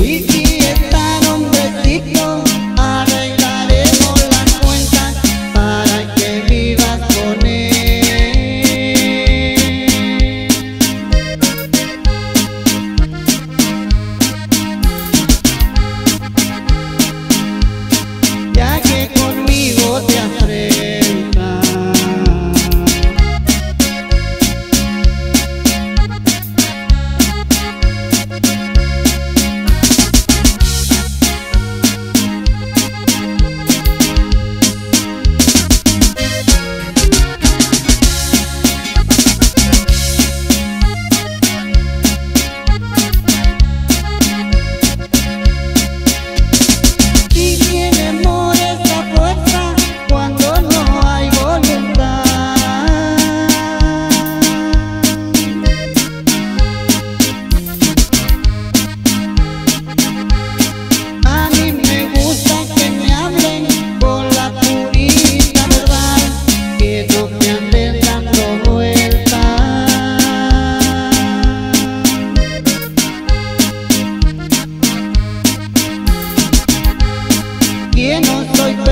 Each que no soy